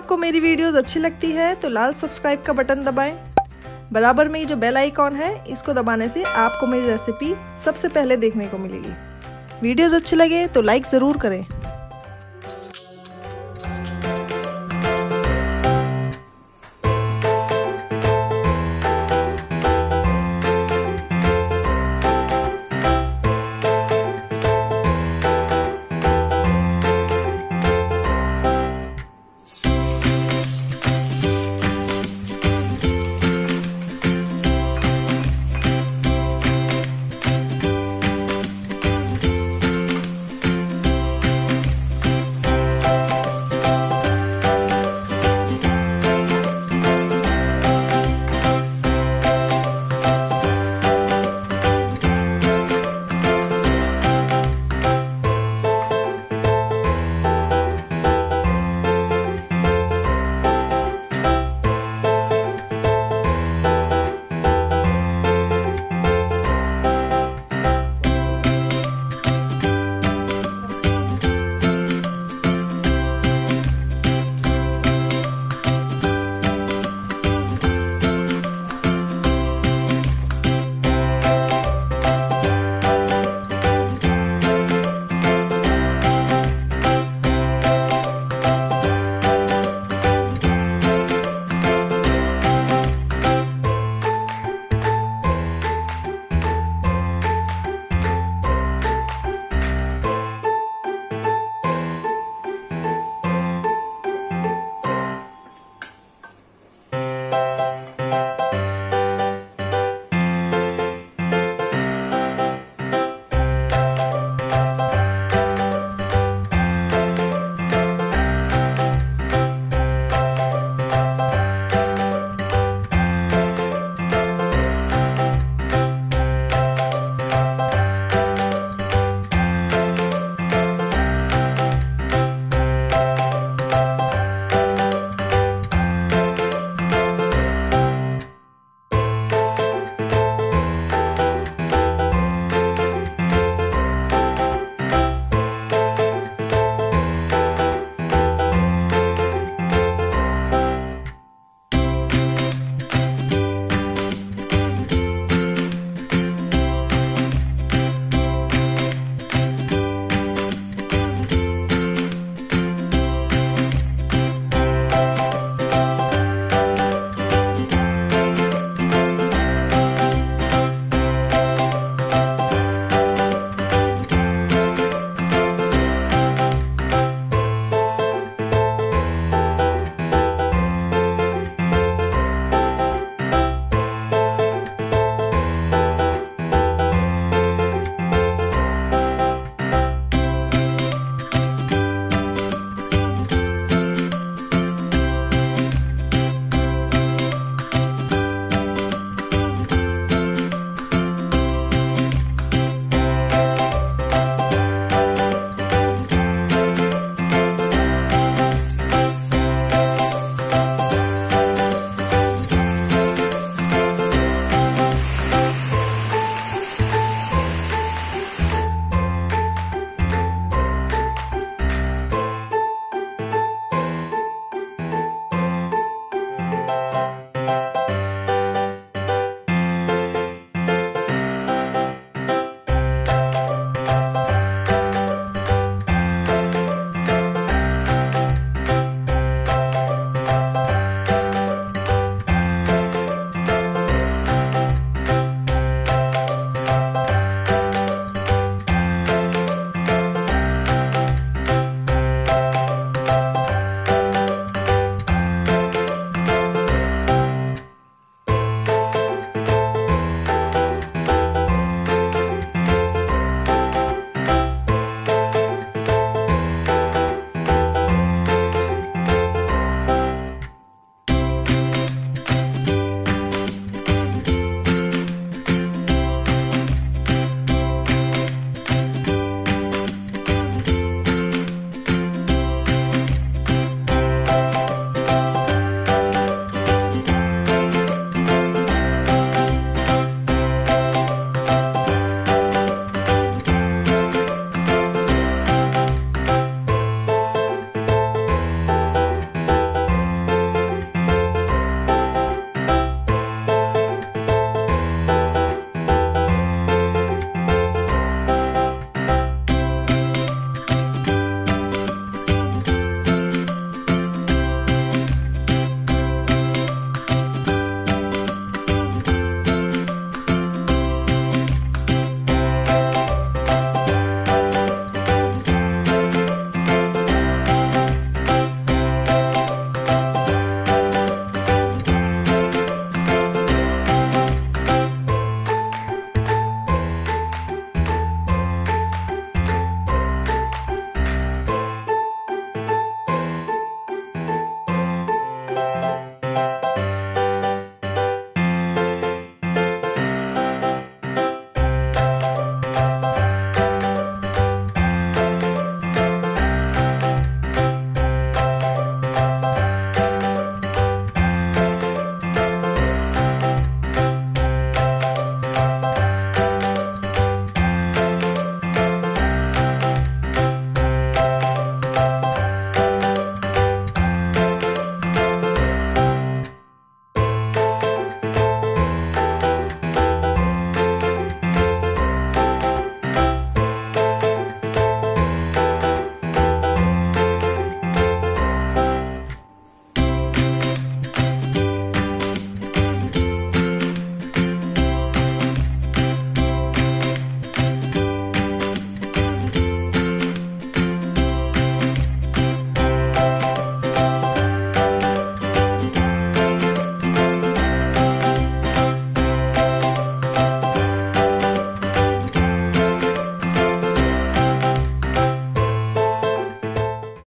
आपको मेरी वीडियोस अच्छी लगती है तो लाल सब्सक्राइब का बटन दबाएँ। बराबर में ये जो बेल आइकॉन है, इसको दबाने से आपको मेरी रेसिपी सबसे पहले देखने को मिलेगी। वीडियोस अच्छी लगे तो लाइक ज़रूर करें।